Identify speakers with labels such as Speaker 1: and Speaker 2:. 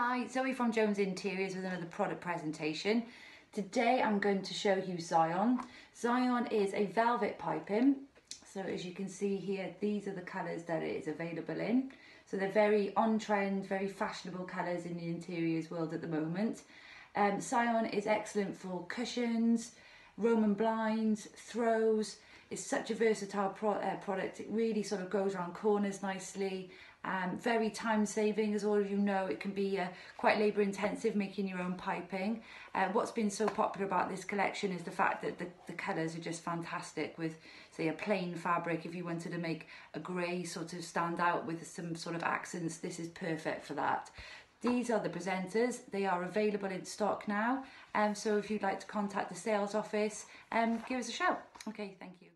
Speaker 1: Hi, Zoe from Jones Interiors with another product presentation. Today I'm going to show you Syon. Syon is a velvet piping. So as you can see here, these are the colours that it is available in. So they're very on trend, very fashionable colours in the interiors world at the moment. Um, Syon is excellent for cushions, Roman blinds, throws. It's such a versatile pro uh, product. It really sort of goes around corners nicely. Um, very time saving, as all of you know, it can be uh, quite labour intensive making your own piping. Uh, what's been so popular about this collection is the fact that the, the colours are just fantastic with, say, a plain fabric. If you wanted to make a grey sort of stand out with some sort of accents, this is perfect for that. These are the presenters. They are available in stock now. Um, so if you'd like to contact the sales office, um, give us a shout. Okay, thank you.